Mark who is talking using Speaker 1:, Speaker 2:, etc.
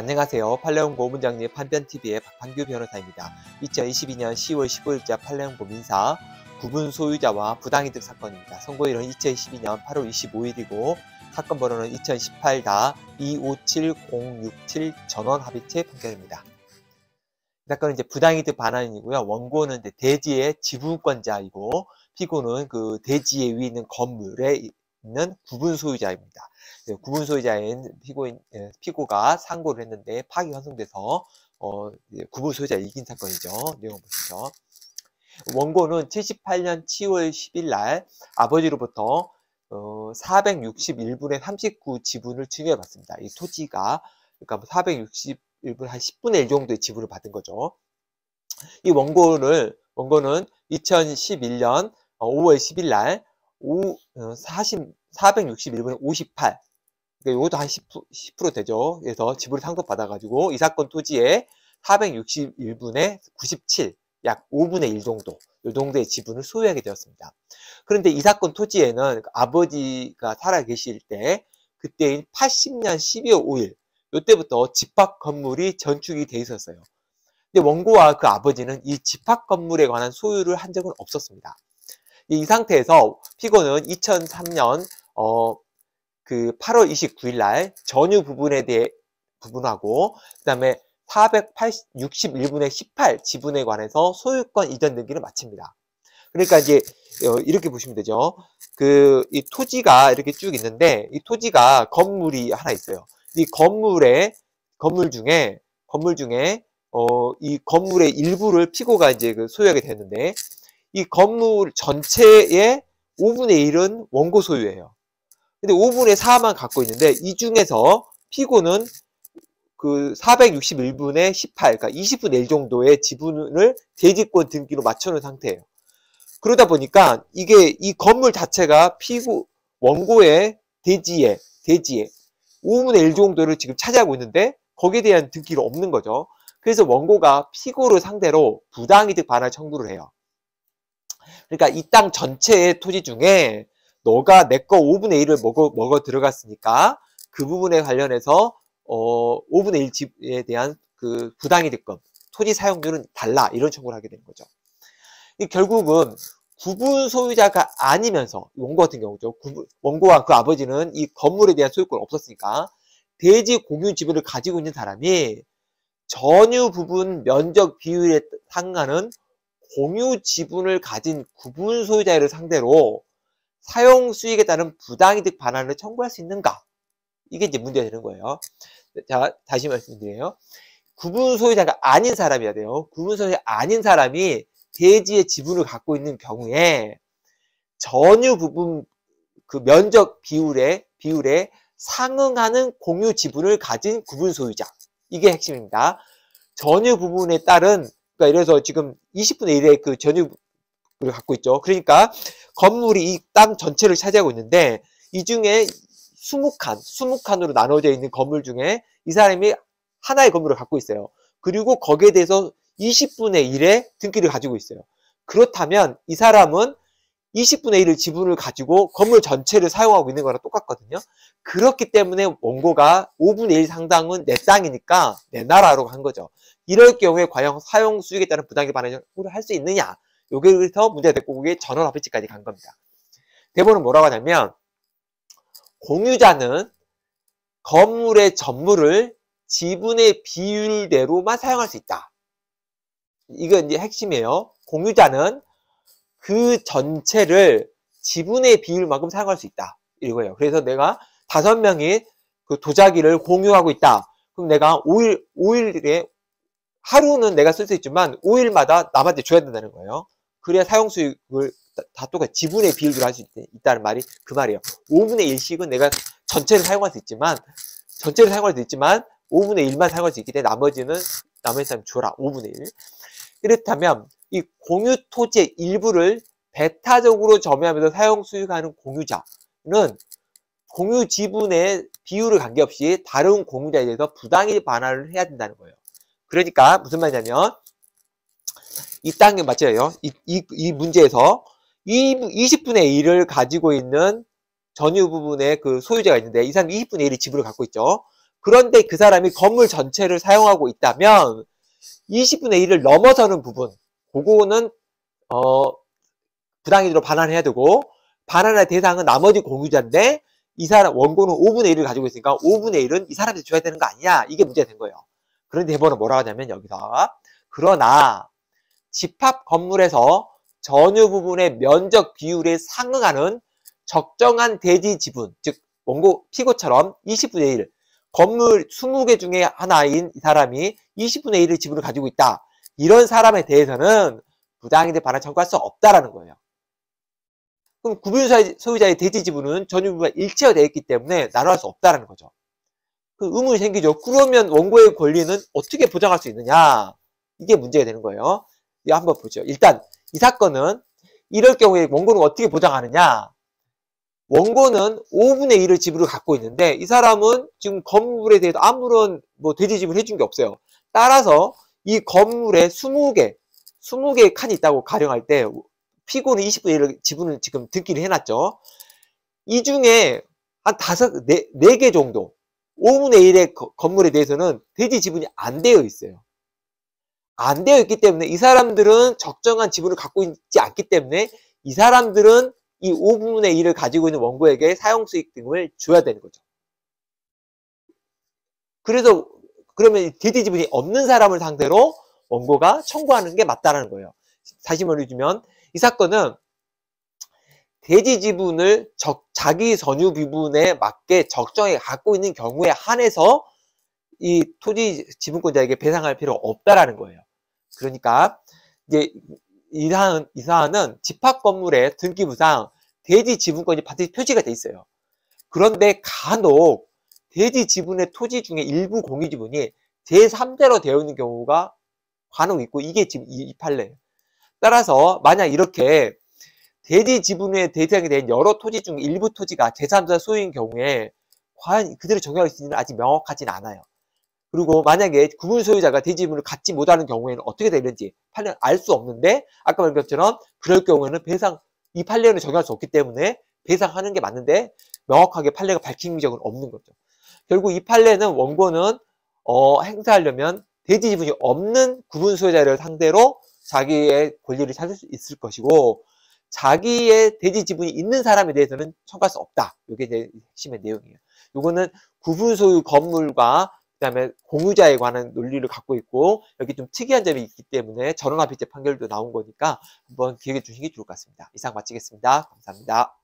Speaker 1: 안녕하세요. 팔레온고 문장님 판변TV의 박판규 변호사입니다. 2022년 10월 15일자 팔레온고 민사 구분 소유자와 부당이득 사건입니다. 선고일은 2022년 8월 25일이고 사건 번호는 2018-257067 전원 합의체 판결입니다. 이 사건은 이제 부당이득 반환이고요. 원고는 대지의 지분권자이고 피고는 그 대지에 위에 있는 건물에 있 는 구분 소유자입니다. 네, 구분 소유자인 피고인, 예, 피고가 상고를 했는데 파기 환송돼서 어, 구분 소유자 이긴 사건이죠. 내용 보시죠. 원고는 78년 7월 10일 날 아버지로부터 어, 461분의 39 지분을 증여받습니다. 이 토지가 그러니까 461분 한 10분의 1 정도의 지분을 받은 거죠. 이 원고를 원고는 2011년 5월 10일 날 40, 461분의 58 그러니까 이것도 한 10%, 10% 되죠. 그래서 지분을 상속받아가지고 이 사건 토지에 461분의 97, 약 5분의 1 정도, 이 정도의 지분을 소유하게 되었습니다. 그런데 이 사건 토지에는 아버지가 살아 계실 때, 그때인 80년 12월 5일, 이때부터 집합 건물이 전축이 돼 있었어요. 근데 원고와 그 아버지는 이 집합 건물에 관한 소유를 한 적은 없었습니다. 이 상태에서 피고는 2003년 어, 그 8월 29일 날 전유 부분에 대해 부분하고 그다음에 461분의 18 지분에 관해서 소유권 이전 등기를 마칩니다. 그러니까 이제 어, 이렇게 보시면 되죠. 그 이 토지가 이렇게 쭉 있는데 이 토지가 건물이 하나 있어요. 이 건물에 건물 중에 건물 중에 어, 이 건물의 일부를 피고가 이제 그 소유하게 됐는데 이 건물 전체의 5분의 1은 원고 소유예요. 근데 5분의 4만 갖고 있는데 이 중에서 피고는 그 461분의 18, 그러니까 20분의 1 정도의 지분을 대지권 등기로 맞춰놓은 상태예요. 그러다 보니까 이게 이 건물 자체가 피고 원고의 대지에 대지에 5분의 1 정도를 지금 차지하고 있는데 거기에 대한 등기가 없는 거죠. 그래서 원고가 피고를 상대로 부당이득 반환 청구를 해요. 그러니까 이 땅 전체의 토지 중에 너가 내 거 5분의 1을 먹어, 먹어 들어갔으니까 그 부분에 관련해서 어, 5분의 1 집에 대한 그 부당이득금, 토지 사용률은 달라 이런 청구를 하게 되는 거죠. 이 결국은 구분 소유자가 아니면서 원고 같은 경우죠. 구분, 원고와 그 아버지는 이 건물에 대한 소유권 없었으니까 대지 공유 지분을 가지고 있는 사람이 전유 부분 면적 비율에 상하는 공유 지분을 가진 구분 소유자를 상대로 사용 수익에 따른 부당이득 반환을 청구할 수 있는가? 이게 이제 문제가 되는 거예요. 자, 다시 말씀드려요. 구분 소유자가 아닌 사람이야 돼요. 구분 소유자 아닌 사람이 대지의 지분을 갖고 있는 경우에 전유 부분 그 면적 비율에 비율에 상응하는 공유 지분을 가진 구분 소유자. 이게 핵심입니다. 전유 부분에 따른 그러니까 이래서 지금 20분의 1의 그 전유를 갖고 있죠. 그러니까 건물이 이 땅 전체를 차지하고 있는데 이 중에 20칸, 20칸으로 나눠져 있는 건물 중에 이 사람이 하나의 건물을 갖고 있어요. 그리고 거기에 대해서 20분의 1의 등기를 가지고 있어요. 그렇다면 이 사람은 20분의 1의 지분을 가지고 건물 전체를 사용하고 있는 거랑 똑같거든요. 그렇기 때문에 원고가 5분의 1 상당은 내 땅이니까 내 나라로 한 거죠. 이럴 경우에 과연 사용 수익에 따른 부당기 반환을 할 수 있느냐? 여기서 문제가 됐고 그게 전원 합의치까지 간 겁니다. 대본은 뭐라고 하냐면 공유자는 건물의 전물을 지분의 비율대로만 사용할 수 있다. 이건 이제 핵심이에요. 공유자는 그 전체를 지분의 비율만큼 사용할 수 있다. 이거예요. 그래서 내가 다섯 명이 그 도자기를 공유하고 있다. 그럼 내가 5일, 5일에 하루는 내가 쓸 수 있지만 5일마다 남한테 줘야 된다는 거예요. 그래야 사용 수익을 다 똑같이 지분의 비율로 할 수 있다는 말이 그 말이에요. 5분의 1씩은 내가 전체를 사용할 수 있지만 전체를 사용할 수 있지만 5분의 1만 사용할 수 있기 때문에 나머지는 나머지 사람 줘라. 5분의 1. 이렇다면 이 공유 토지의 일부를 배타적으로 점유하면서 사용 수익하는 공유자는 공유 지분의 비율을 관계없이 다른 공유자에 대해서 부당히 반환을 해야 된다는 거예요. 그러니까 무슨 말이냐면 이 땅에 맞춰요. 이, 이, 이 문제에서 이 20분의 1을 가지고 있는 전유 부분의 그 소유자가 있는데 이 사람이 20분의 1의 지분을 갖고 있죠. 그런데 그 사람이 건물 전체를 사용하고 있다면 20분의 1을 넘어서는 부분, 그거는 어, 부당이득으로 반환해야 되고 반환할 대상은 나머지 공유자인데 이 사람 원고는 5분의 1을 가지고 있으니까 5분의 1은 이 사람한테 줘야 되는 거 아니냐 이게 문제가 된 거예요. 그런데 대법원은 뭐라고 하냐면 여기서 그러나 집합 건물에서 전유 부분의 면적 비율에 상응하는 적정한 대지 지분 즉 원고 피고처럼 20분의 1 건물 20개 중에 하나인 이 사람이 20분의 1의 지분을 가지고 있다. 이런 사람에 대해서는 부당이득 반환 청구할 수 없다라는 거예요. 그럼 구분 소유자의 대지 지분은 전유부가 일체화되어 있기 때문에 나눠할 수 없다는 거죠. 그 의문이 생기죠. 그러면 원고의 권리는 어떻게 보장할 수 있느냐? 이게 문제가 되는 거예요. 이거 한번 보죠. 일단 이 사건은 이럴 경우에 원고는 어떻게 보장하느냐? 원고는 5분의 1을 지분을 갖고 있는데 이 사람은 지금 건물에 대해서 아무런 뭐 대지 지분을 해준 게 없어요. 따라서 이 건물에 20개, 20개의 칸이 있다고 가령할 때 피고는 20분의 1을 지분을 지금 등기를 해놨죠. 이 중에 한 다섯, 네, 네개 정도, 5분의 1의 거, 건물에 대해서는 대지 지분이 안 되어 있어요. 안 되어 있기 때문에 이 사람들은 적정한 지분을 갖고 있지 않기 때문에 이 사람들은 이 5분의 1을 가지고 있는 원고에게 사용 수익 등을 줘야 되는 거죠. 그래서 그러면 대지 지분이 없는 사람을 상대로 원고가 청구하는 게 맞다라는 거예요. 다시 말해주면 이 사건은 대지 지분을 적, 자기 선유 비분에 맞게 적정히 갖고 있는 경우에 한해서 이 토지 지분권자에게 배상할 필요가 없다라는 거예요. 그러니까 이제 이 사안은, 이 사안은 집합 건물의 등기부상 대지 지분권이 반드시 표시가 돼 있어요. 그런데 간혹 대지 지분의 토지 중에 일부 공유 지분이 제3대로 되어 있는 경우가 간혹 있고 이게 지금 이 판례예요. 따라서 만약 이렇게 대지 지분의 대상이 된 여러 토지 중 일부 토지가 제3자 소유인 경우에 과연 그대로 적용할 수 있는지 아직 명확하진 않아요. 그리고 만약에 구분 소유자가 대지 지분을 갖지 못하는 경우에는 어떻게 되는지 판례 알수 없는데 아까 말한 것처럼 그럴 경우에는 배상 이 판례는 적용할 수 없기 때문에 배상하는 게 맞는데 명확하게 판례가 밝힌 적은 없는 거죠. 결국 이 판례는 원고는 어, 행사하려면 대지 지분이 없는 구분 소유자를 상대로 자기의 권리를 찾을 수 있을 것이고 자기의 대지 지분이 있는 사람에 대해서는 청구할 수 없다. 이게 이제 핵심의 내용이에요. 이거는 구분 소유 건물과 그다음에 공유자에 관한 논리를 갖고 있고 여기 좀 특이한 점이 있기 때문에 전원합의체 판결도 나온 거니까 한번 기억해 주시기 좋을 것 같습니다. 이상 마치겠습니다. 감사합니다.